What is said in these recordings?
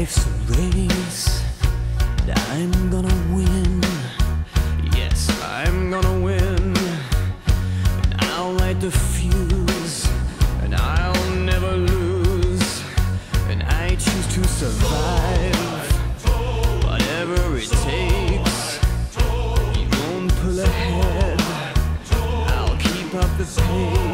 Life's a race that I'm gonna win. Yes, I'm gonna win. And I'll light the fuse, and I'll never lose. And I choose to survive, whatever it takes. You won't pull ahead. I'll keep up the pace.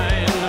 time.